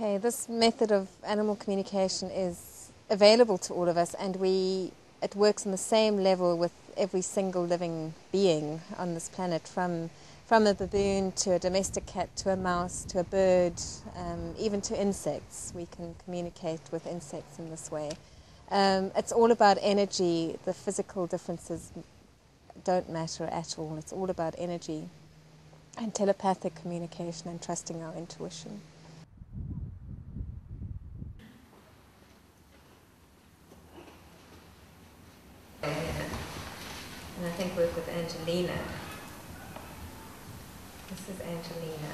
Okay, this method of animal communication is available to all of us, and we it works on the same level with every single living being on this planet, from from a baboon to a domestic cat to a mouse to a bird, um, even to insects. We can communicate with insects in this way. Um, it's all about energy. The physical differences don't matter at all. It's all about energy and telepathic communication and trusting our intuition. And I think work with Angelina. This is Angelina.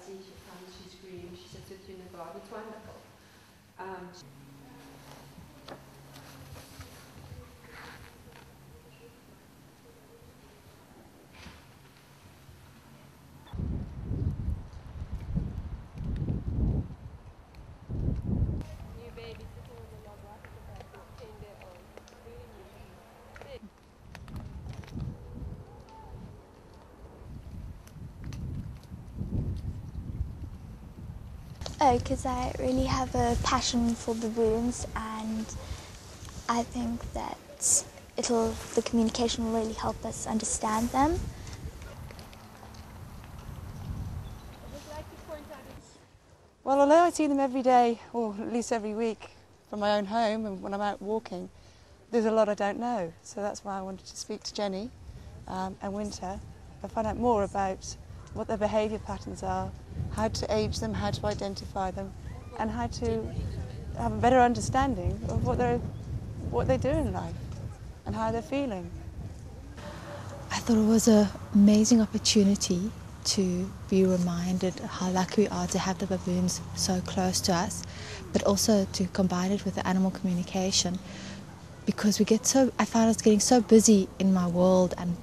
She comes, she screams, she in the garden. It's wonderful. Um, Oh, because I really have a passion for baboons, and I think that it'll the communication will really help us understand them. Well, although I see them every day, or at least every week, from my own home and when I'm out walking, there's a lot I don't know. So that's why I wanted to speak to Jenny um, and Wynter and find out more about what their behaviour patterns are, how to age them, how to identify them, and how to have a better understanding of what they're, what they do in life and how they're feeling. I thought it was an amazing opportunity to be reminded how lucky we are to have the baboons so close to us, but also to combine it with the animal communication because we get so, I found us getting so busy in my world and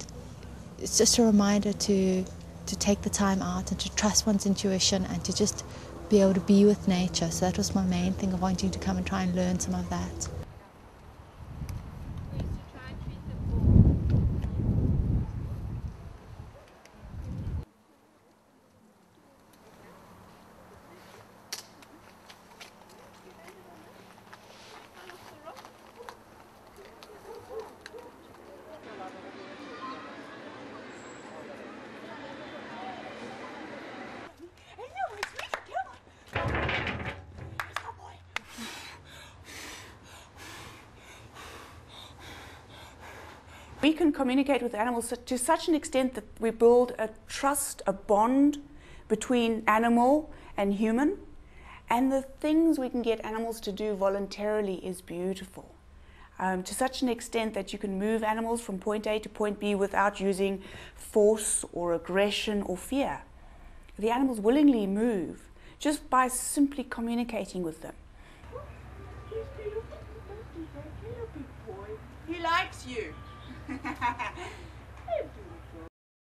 it's just a reminder to, to take the time out and to trust one's intuition and to just be able to be with nature. So that was my main thing of wanting to come and try and learn some of that. We can communicate with animals to such an extent that we build a trust, a bond between animal and human. And the things we can get animals to do voluntarily is beautiful. Um, to such an extent that you can move animals from point A to point B without using force or aggression or fear. The animals willingly move just by simply communicating with them. he likes you. ha ha ha ha